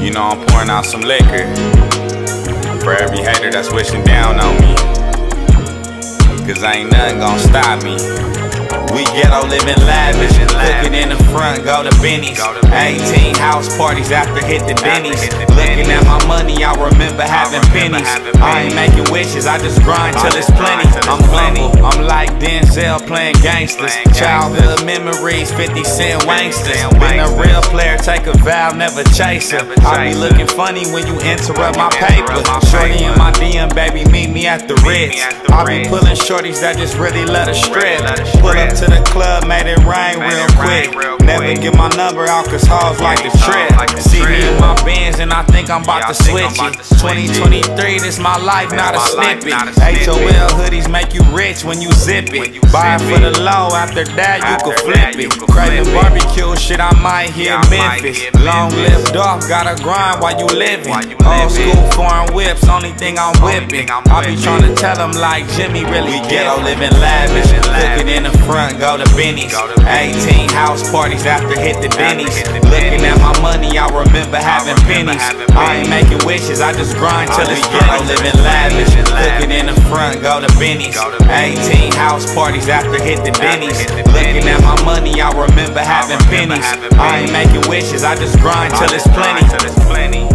You know I'm pouring out some liquor for every hater that's wishing down on me. Cause ain't nothing gonna stop me. We ghetto living lavish, cooking in the front, go to Benny's. 18 house parties after hit the Denny's. Looking at my money, I remember having pennies. I ain't making wishes, I just grind till it's plenty. I'm plenty, I'm like Denzel playing gangsters. Childhood memories, 50 cent wanksters. Been a real player, take a vow, never chase it. I be looking funny when you interrupt my paper. Shorty in my DM, baby, meet me at the Ritz. I be pulling shorties that just really let her strip. Pull up to the club, made it rain real quick. Never get my number out cause hoes like the trip. See me in my Benz and I think I'm about to switch it. 2023, this my life, not a snippet. HOL hoodies make you rich when you zip it. Buy it for the low, after that you can flip it. Craving barbecue shit, I might hit Memphis. Long lived off, gotta grind while you living. Old school foreign whips, only thing I'm whipping. I be trying to tell them like Jimmy really We ghetto living lavish. Cooking in the front, go to Benny's. 18 house parties after hit the Denny's. Looking at my money, I remember having pennies. I ain't making wishes, I just grind till it's ghetto living lavish. Cooking in the front, go to Benny's. 18 house parties after hit the Denny's. Looking at my money, I remember having pennies. I ain't making wishes, I just grind till it's plenty.